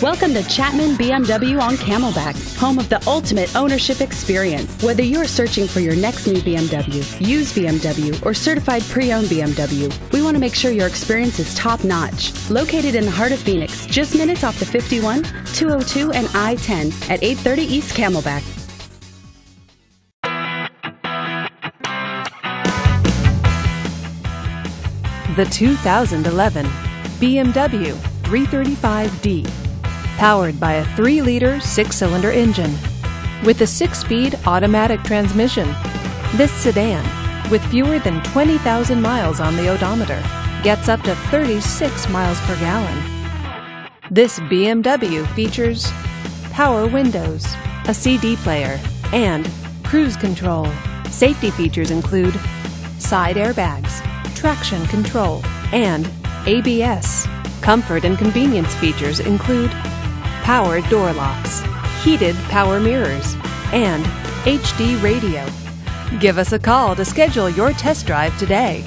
Welcome to Chapman BMW on Camelback, home of the ultimate ownership experience. Whether you're searching for your next new BMW, used BMW, or certified pre-owned BMW, we want to make sure your experience is top notch. Located in the heart of Phoenix, just minutes off the 51, 202, and I-10 at 830 East Camelback. The 2011 BMW 335D powered by a 3-liter six-cylinder engine with a six-speed automatic transmission. This sedan, with fewer than 20,000 miles on the odometer, gets up to 36 miles per gallon. This BMW features power windows, a CD player, and cruise control. Safety features include side airbags, traction control, and ABS. Comfort and convenience features include power door locks, heated power mirrors, and HD radio. Give us a call to schedule your test drive today.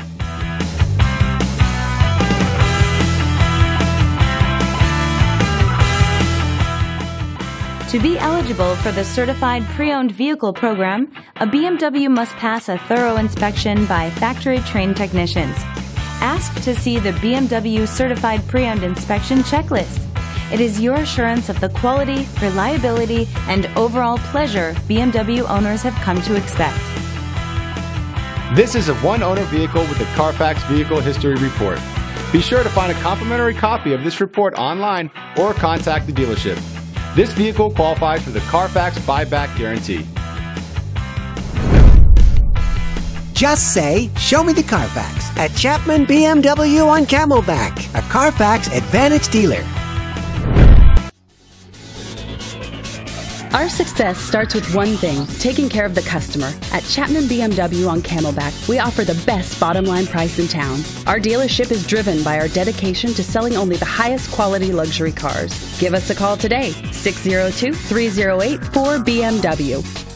To be eligible for the Certified Pre-Owned Vehicle Program, a BMW must pass a thorough inspection by factory-trained technicians. Ask to see the BMW Certified Pre-Owned Inspection Checklist. It is your assurance of the quality, reliability, and overall pleasure BMW owners have come to expect. This is a one owner vehicle with a Carfax Vehicle History Report. Be sure to find a complimentary copy of this report online or contact the dealership. This vehicle qualifies for the Carfax buyback guarantee. Just say, Show me the Carfax at Chapman BMW on Camelback, a Carfax Advantage dealer. Our success starts with one thing taking care of the customer. At Chapman BMW on Camelback, we offer the best bottom line price in town. Our dealership is driven by our dedication to selling only the highest quality luxury cars. Give us a call today 602 308 4BMW